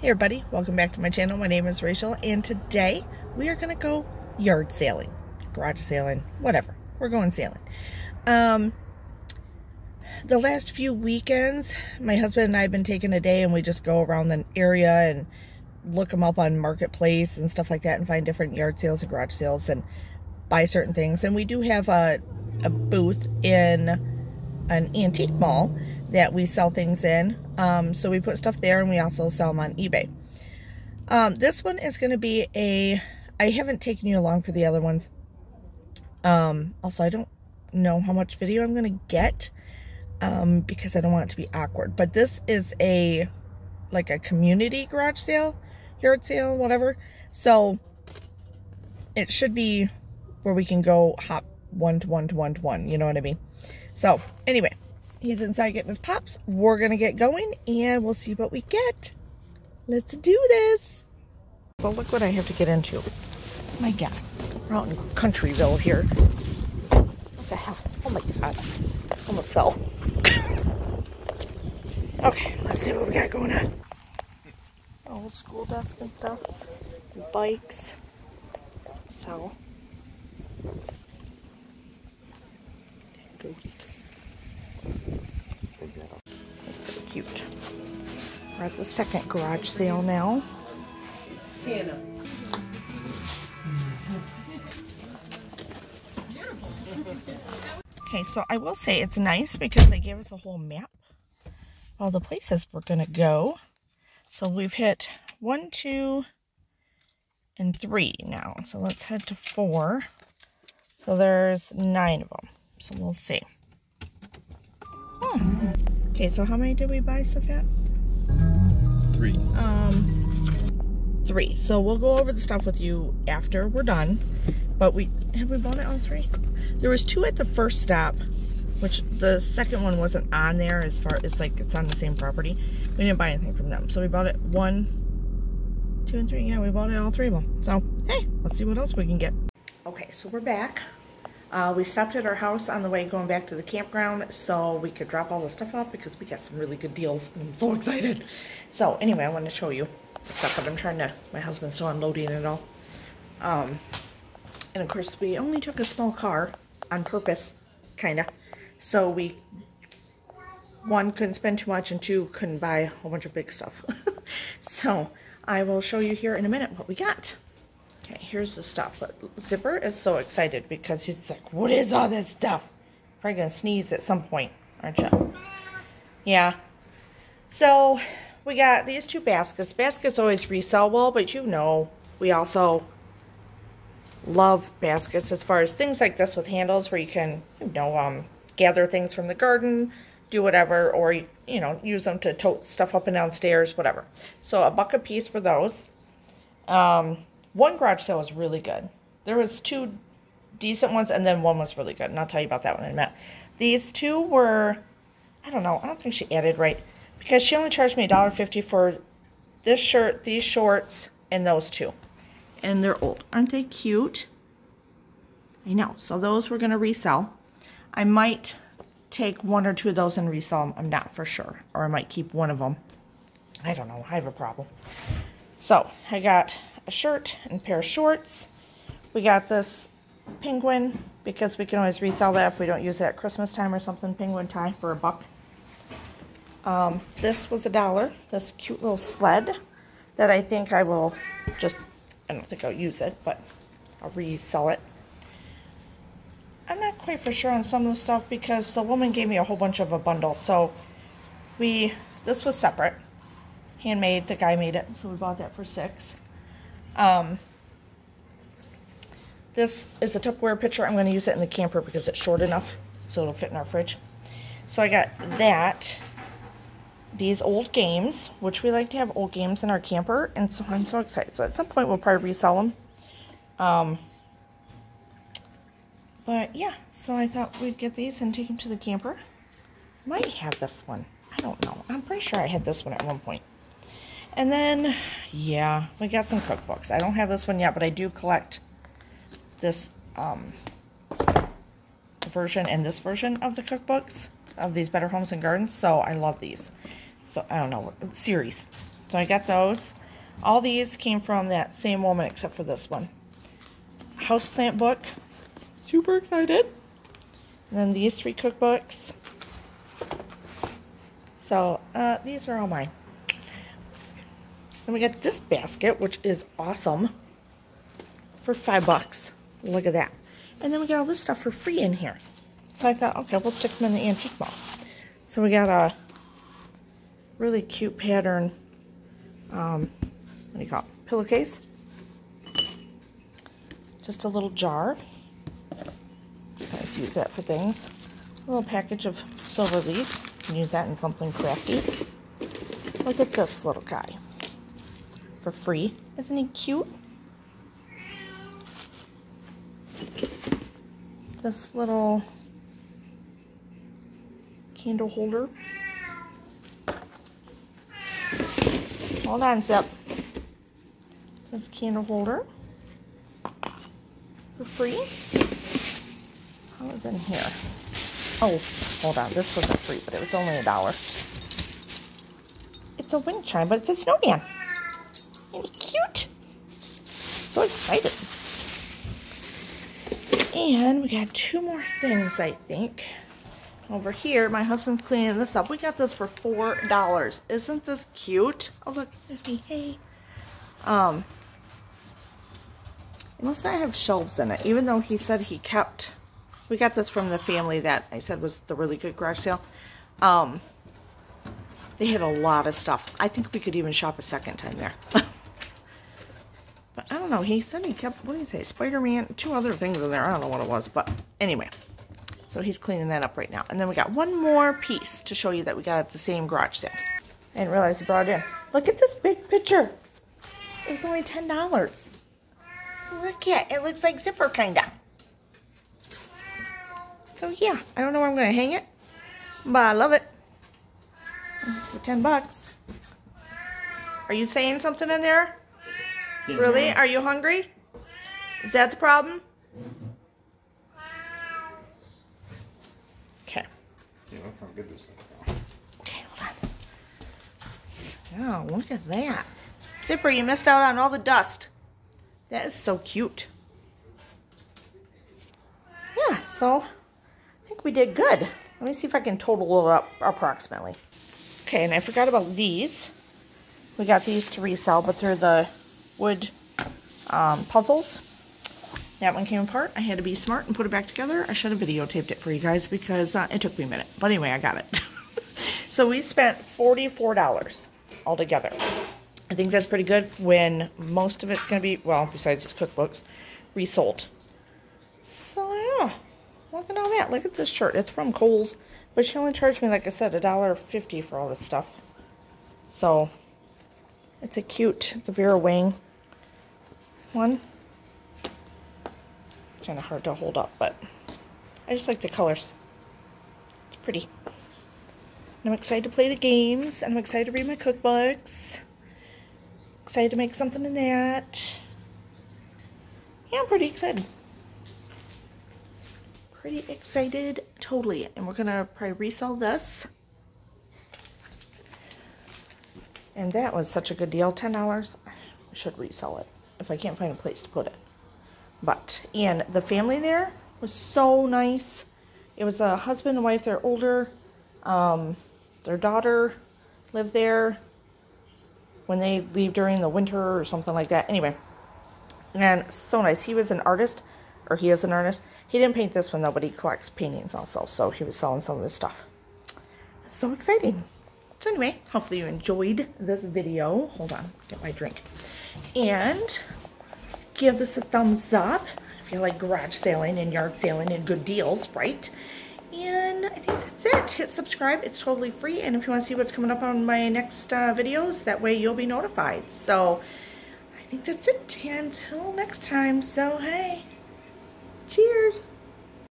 Hey everybody, welcome back to my channel. My name is Rachael and today we are going to go yard sailing, garage sailing, whatever. We're going sailing. Um, the last few weekends, my husband and I have been taking a day and we just go around the area and look them up on Marketplace and stuff like that and find different yard sales and garage sales and buy certain things. And we do have a, a booth in an antique mall that we sell things in. Um, so we put stuff there and we also sell them on eBay. Um, this one is going to be a, I haven't taken you along for the other ones. Um, also, I don't know how much video I'm going to get um, because I don't want it to be awkward. But this is a, like a community garage sale, yard sale, whatever. So it should be where we can go hop one to one to one to one. You know what I mean? So anyway, He's inside getting his pops. We're going to get going and we'll see what we get. Let's do this. Well, look what I have to get into. My God. We're out in Countryville here. What the hell? Oh my God. Almost fell. okay, let's see what we got going on. Old school desk and stuff. Bikes. So. Ghost. Cute. We're at the second garage sale now. Tana. Okay, so I will say it's nice because they gave us a whole map of all the places we're going to go. So we've hit one, two, and three now. So let's head to four. So there's nine of them. So we'll see. Okay, so how many did we buy stuff at? Three. Um, three. So we'll go over the stuff with you after we're done. But we, have we bought it all three? There was two at the first stop, which the second one wasn't on there as far as like it's on the same property. We didn't buy anything from them. So we bought it one, two, and three. Yeah, we bought it all three of them. So, hey, let's see what else we can get. Okay, so we're back. Uh, we stopped at our house on the way going back to the campground so we could drop all the stuff off because we got some really good deals. I'm so excited. So anyway, I want to show you the stuff that I'm trying to, my husband's still unloading it all. Um, and of course we only took a small car on purpose, kind of. So we, one, couldn't spend too much and two, couldn't buy a whole bunch of big stuff. so I will show you here in a minute what we got. Here's the stuff. But Zipper is so excited because he's like, what is all this stuff? Probably gonna sneeze at some point, aren't you? Yeah. So, we got these two baskets. Baskets always resell well, but you know, we also love baskets as far as things like this with handles where you can, you know, um, gather things from the garden, do whatever, or, you know, use them to tote stuff up and downstairs, whatever. So a buck a piece for those. Um, one garage sale was really good. There was two decent ones, and then one was really good, and I'll tell you about that one in a minute. These two were, I don't know, I don't think she added right, because she only charged me $1.50 for this shirt, these shorts, and those two. And they're old. Aren't they cute? I know. So those we're going to resell. I might take one or two of those and resell them. I'm not for sure. Or I might keep one of them. I don't know. I have a problem. So I got a shirt and a pair of shorts. We got this penguin because we can always resell that if we don't use it at Christmas time or something. Penguin tie for a buck. Um, this was a dollar. This cute little sled that I think I will just, I don't think I'll use it, but I'll resell it. I'm not quite for sure on some of the stuff because the woman gave me a whole bunch of a bundle. So we, this was separate. Handmade, the guy made it. So we bought that for six. Um, this is a Tupperware pitcher. I'm going to use it in the camper because it's short enough so it'll fit in our fridge. So I got that. These old games, which we like to have old games in our camper, and so I'm so excited. So at some point we'll probably resell them. Um, but yeah, so I thought we'd get these and take them to the camper. Might have this one. I don't know. I'm pretty sure I had this one at one point. And then, yeah, we got some cookbooks. I don't have this one yet, but I do collect this um, version and this version of the cookbooks of these Better Homes and Gardens. So I love these. So I don't know, series. So I got those. All these came from that same woman except for this one. Houseplant book. Super excited. And then these three cookbooks. So uh, these are all mine. Then we got this basket, which is awesome. For five bucks. Look at that. And then we got all this stuff for free in here. So I thought, okay, we'll stick them in the antique mall. So we got a really cute pattern, um, what do you call it, pillowcase. Just a little jar. Just use that for things. A little package of silver leaf. You can use that in something crafty. Look at this little guy. For free. Isn't he cute? This little candle holder. Hold on, Zip. This candle holder for free. How is in here? Oh, hold on. This wasn't free, but it was only a dollar. It's a wind chime, but it's a snowman. Cute? So excited. And we got two more things, I think. Over here, my husband's cleaning this up. We got this for $4. Isn't this cute? Oh, look, there's me. Hey. Um, it must not have shelves in it, even though he said he kept... We got this from the family that I said was the really good garage sale. Um, they had a lot of stuff. I think we could even shop a second time there. don't know. He said he kept, what did he say? Spider-Man, two other things in there. I don't know what it was, but anyway. So he's cleaning that up right now. And then we got one more piece to show you that we got at the same garage sale. I didn't realize he brought it in. Look at this big picture. It was only $10. Look at it. looks like zipper kind of. So yeah, I don't know where I'm going to hang it, but I love it. For 10 bucks. Are you saying something in there? Really? Are you hungry? Is that the problem? Okay. Yeah, look how good this now. Okay, hold on. Oh, look at that. Zipper, you missed out on all the dust. That is so cute. Yeah, so I think we did good. Let me see if I can total it up approximately. Okay, and I forgot about these. We got these to resell, but they're the wood um, puzzles. That one came apart. I had to be smart and put it back together. I should have videotaped it for you guys because uh, it took me a minute. But anyway, I got it. so we spent $44 altogether. I think that's pretty good when most of it's going to be, well, besides these cookbooks, resold. So, yeah. Look at all that. Look at this shirt. It's from Kohl's. But she only charged me, like I said, a dollar fifty for all this stuff. So, it's a cute, it's a Vera Wang one. Kind of hard to hold up, but I just like the colors. It's pretty. And I'm excited to play the games. And I'm excited to read my cookbooks. Excited to make something in that. Yeah, I'm pretty excited. Pretty excited, totally. And we're gonna probably resell this. And that was such a good deal, $10. I should resell it if I can't find a place to put it. But, and the family there was so nice. It was a husband and wife, they're older. Um, their daughter lived there when they leave during the winter or something like that. Anyway, and so nice. He was an artist, or he is an artist. He didn't paint this one though, but he collects paintings also, so he was selling some of his stuff. So exciting. So anyway, hopefully you enjoyed this video. Hold on, get my drink. And give this a thumbs up if you like garage sailing and yard sailing and good deals, right? And I think that's it. Hit subscribe. It's totally free. And if you want to see what's coming up on my next uh, videos, that way you'll be notified. So I think that's it. Until next time. So, hey, cheers.